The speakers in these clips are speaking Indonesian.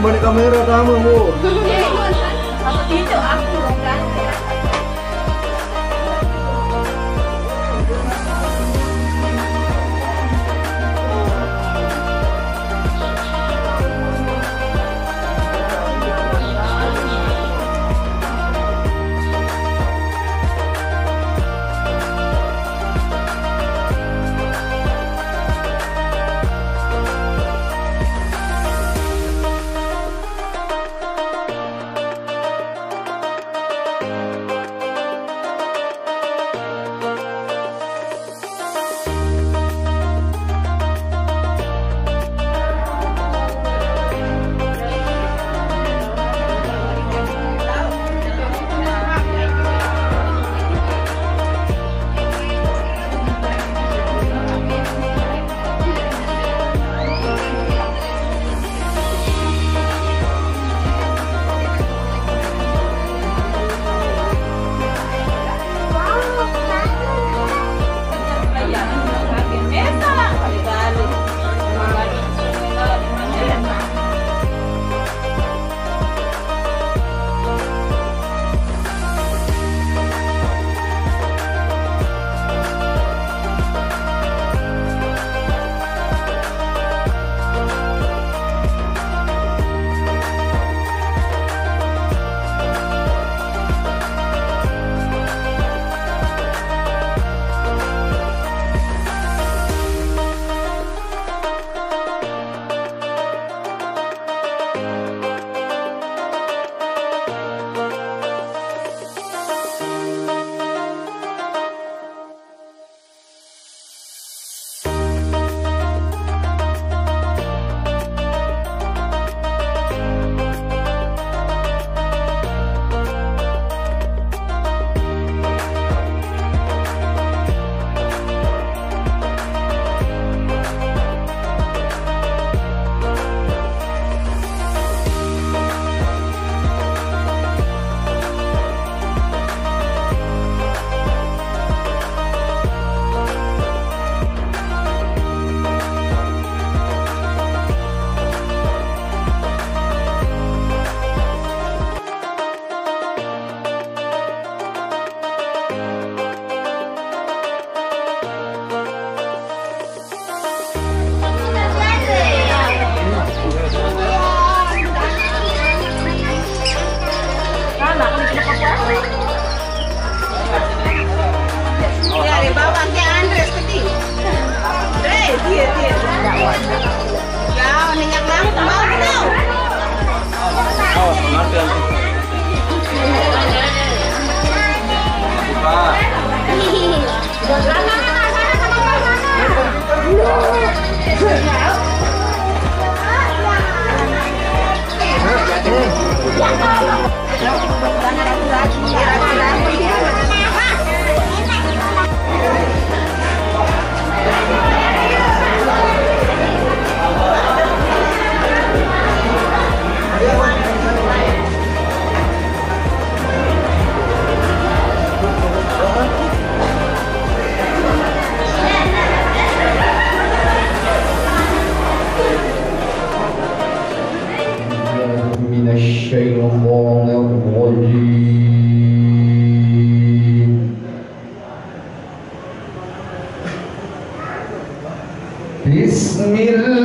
Cuma kamera tamu, Bu. Aku tidur aku. me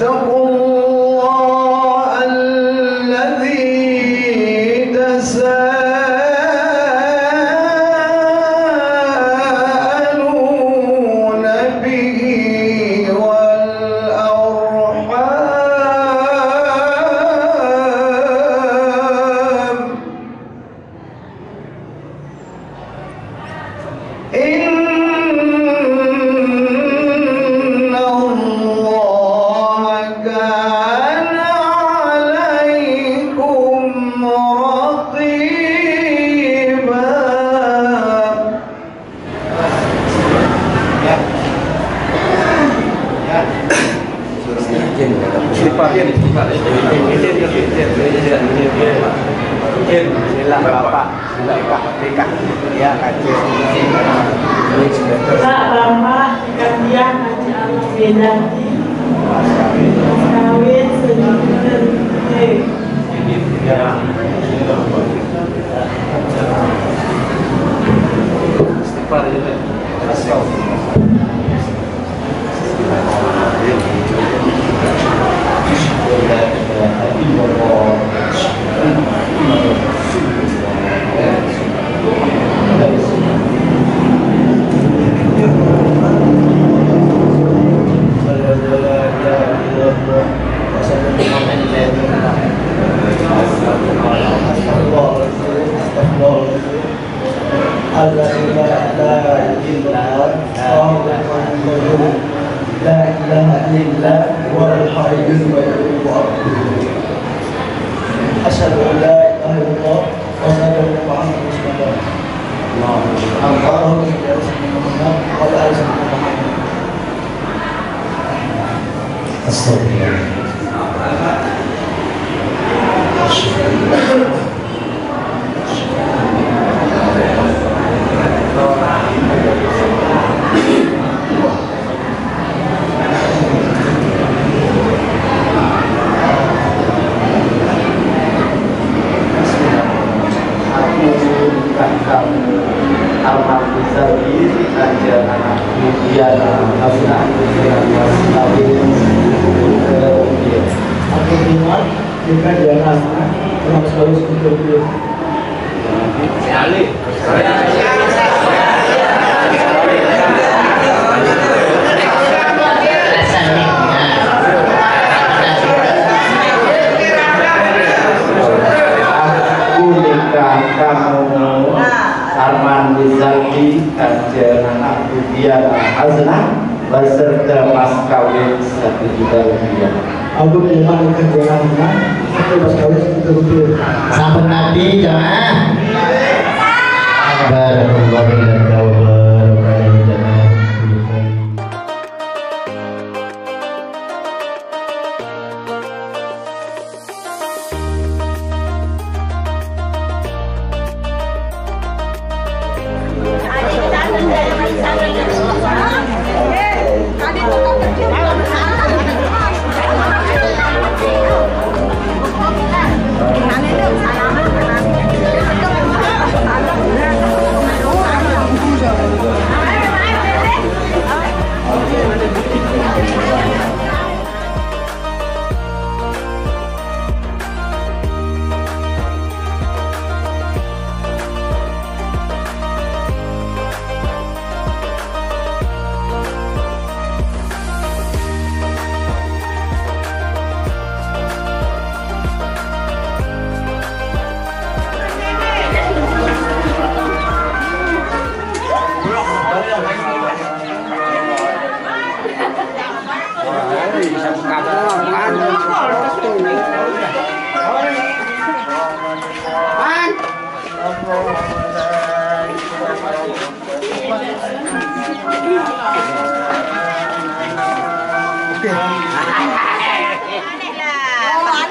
Então, como Istighfar, istighfar. Izin, izin, izin, izin, izin. Izin, silang Bapak, Kak, Rika. Ya, kajian. Kak Bapak kalian Haji Allah Benardi kawin sejuta Istighfar, izin. لا أهل النار وسألهم وعنهم بسم الله أنقذهم إلى اسم الله قال أليس محمد أستغفر الله Saya. Beserta mas kawin satu juta rupiah. Aku menyembah kerjaan Aku mas kawin itu Sahabat Nabi jamaah. Barakallahu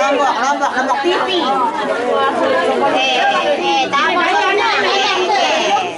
Lombok, lombok, lombok. Eh, eh, tamu. Eh, eh.